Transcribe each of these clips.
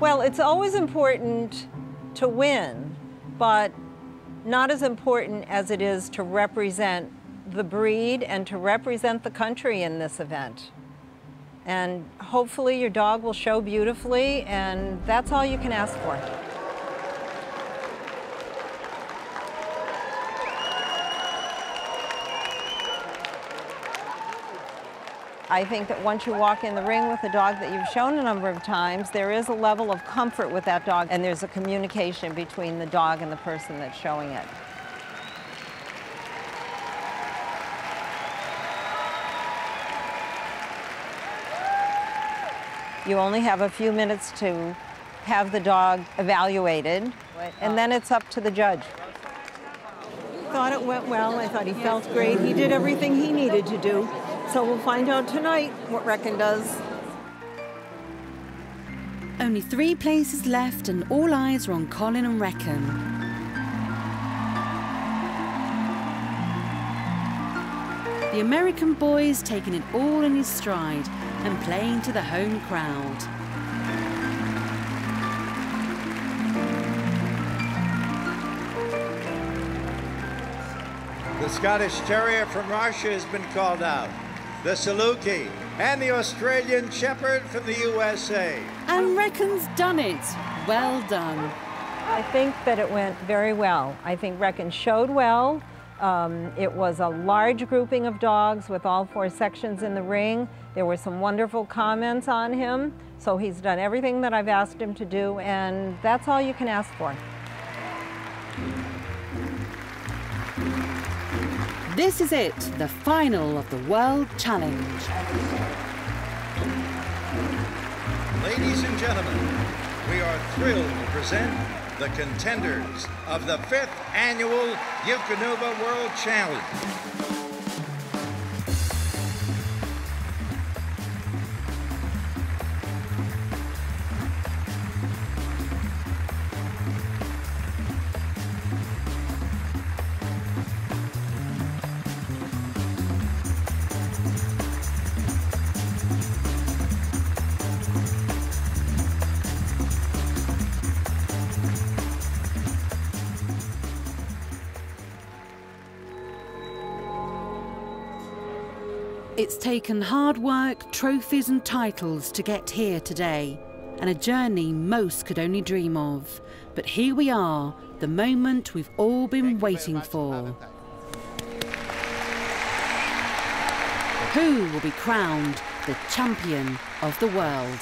Well, it's always important to win, but not as important as it is to represent the breed and to represent the country in this event. And hopefully your dog will show beautifully, and that's all you can ask for. I think that once you walk in the ring with a dog that you've shown a number of times, there is a level of comfort with that dog, and there's a communication between the dog and the person that's showing it. You only have a few minutes to have the dog evaluated, and then it's up to the judge. I thought it went well. I thought he felt great. He did everything he needed to do. So we'll find out tonight what Reckon does. Only three places left, and all eyes are on Colin and Reckon. The American boy's taking it all in his stride and playing to the home crowd. The Scottish Terrier from Russia has been called out the Saluki, and the Australian Shepherd from the USA. And Reckon's done it. Well done. I think that it went very well. I think Reckon showed well. Um, it was a large grouping of dogs with all four sections in the ring. There were some wonderful comments on him. So he's done everything that I've asked him to do, and that's all you can ask for. This is it, the final of the World Challenge. Ladies and gentlemen, we are thrilled to present the contenders of the fifth annual Eukanuba World Challenge. It's taken hard work, trophies and titles to get here today, and a journey most could only dream of. But here we are, the moment we've all been waiting for. Who will be crowned the champion of the world?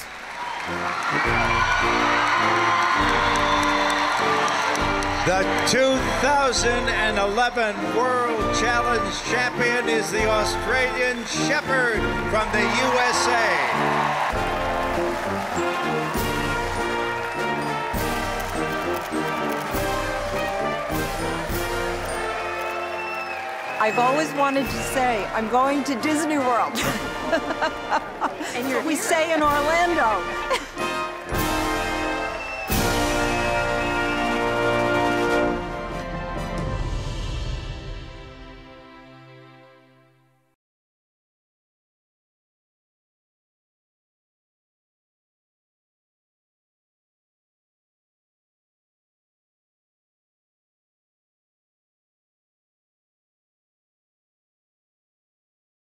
The 2011 World Challenge champion is the Australian Shepherd from the USA. I've always wanted to say, I'm going to Disney World. and we say in Orlando.